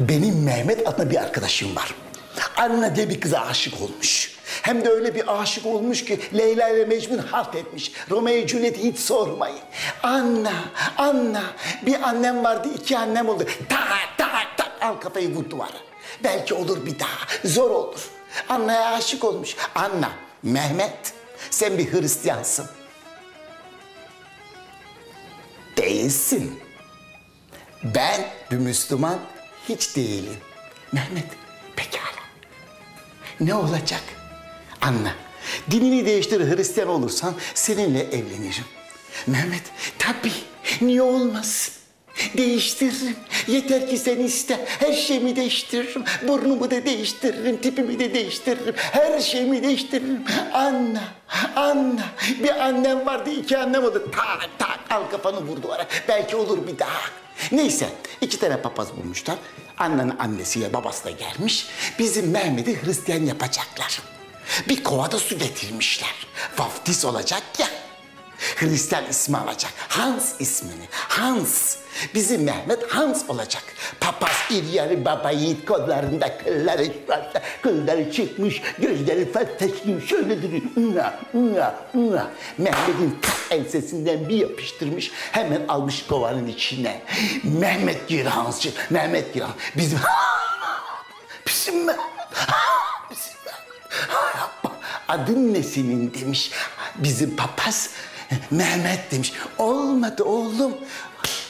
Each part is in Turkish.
Benim Mehmet adında bir arkadaşım var. Anna diye bir kıza aşık olmuş. Hem de öyle bir aşık olmuş ki Leyla ile Mecnun halt etmiş. Romeo Juliet'i hiç sormayın. Anna, Anna. Bir annem vardı, iki annem oldu. Tak tak tak al kafayı vur duvara. Belki olur bir daha. Zor olur. Anna'ya aşık olmuş. Anna, Mehmet sen bir Hristiyansın. Değilsin. Ben bir Müslüman hiç değilim. Mehmet, pekala. Ne olacak? Anla. Dinini değiştir Hristiyan olursan seninle evlenirim. Mehmet, tabii. Niye olmasın? Değiştiririm. Yeter ki sen iste. Her şeyimi değiştiririm. Burnumu da değiştiririm. Tipimi de değiştiririm. Her şeyimi değiştiririm. Anla, anla. Bir annem vardı, iki annem oldu. Tak tak al kafanı vurdu ara. Belki olur bir daha. Neyse iki tane papaz bulmuşlar. Annenin annesiyle babası da gelmiş. Bizim Mehmet'i Hristiyan yapacaklar. Bir kovada su getirmişler. Vaftiz olacak ya. Hristiyan ismi alacak. Hans ismini. Hans. Bizim Mehmet Hans olacak. Papaz iri yarı baba yiğit kollarında kılları şurada. Kılları çıkmış, gözleri fetteşmiş. Şöyle duruyor. Ina, ina, ina. Mehmet'in tak ensesinden bir yapıştırmış. Hemen almış kovanın içine. Mehmet gir Hans'cı. Mehmet gir Hans. Bizim... Bizim Mehmet. Bizim Mehmet. Adın ne senin demiş. Bizim papaz Mehmet demiş. Olmadı oğlum.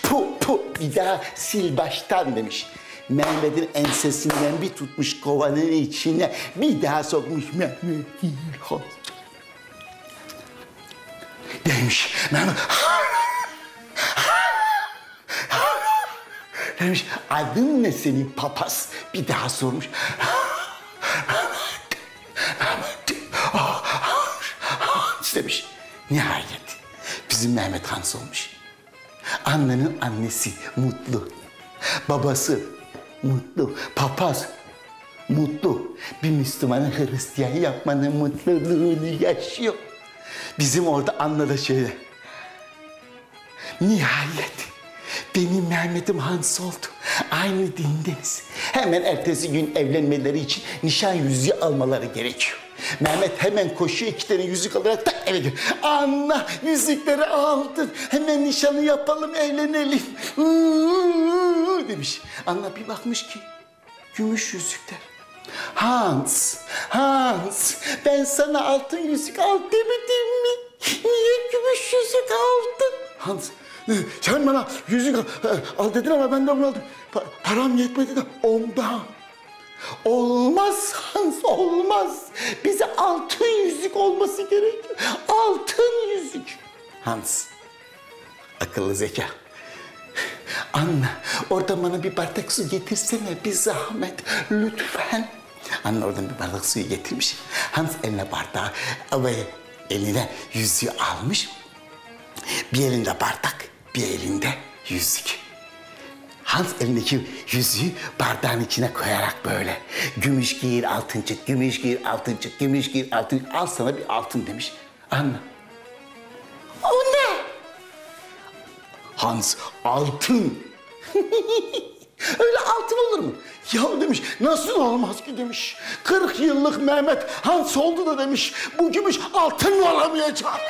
Pu pu bir daha sil baştan demiş. Mehmet'in ensesinden bir tutmuş kovanın içine bir daha sokmuş Mehmet. Demiş Mehmet. Demiş adın ne senin papaz? Bir daha sormuş. Hans demiş. Nihayet bizim Mehmet Hans olmuş. Annenin annesi mutlu. Babası mutlu. Papaz mutlu. Bir Müslümanı Hristiyan yapmanın mutluluğunu yaşıyor. Bizim orada anladı şöyle. Nihayet benim Mehmet'im Hans oldu. Aynı dindeniz. Hemen ertesi gün evlenmeleri için nişan yüzüğü almaları gerekiyor. Mehmet hemen koşuyor iki tane yüzük alarak tak eve gidiyor. Anla yüzükleri aldın. Hemen nişanı yapalım evlenelim. Demiş. Anla bir bakmış ki gümüş yüzükler. Hans, Hans ben sana altın yüzük al demedim mi? Niye gümüş yüzük aldın? Hans "E, sen bana yüzük al, al dedin ama ben de bunu aldım. Pa- param yetmedi de ondan. Olmaz Hans olmaz. Bize altın yüzük olması gerekiyor. Altın yüzük. Hans akıllı zeka. Anne oradan bana bir bardak su getirsene bir zahmet lütfen. Anne oradan bir bardak suyu getirmiş. Hans eline bardağı ve eline yüzüğü almış. Bir elinde bardak, bir elinde yüzük. Hans elindeki yüzüğü bardağın içine koyarak böyle gümüş giyir altıncık, gümüş giyir altıncık, gümüş giyir altıncık. Al sana bir altın demiş. Anne. O ne? Hans altın. Öyle altın olur mu? Ya demiş nasıl olmaz ki demiş. 40 yıllık Mehmet Hans oldu da demiş. Bu gümüş altın olamayacak?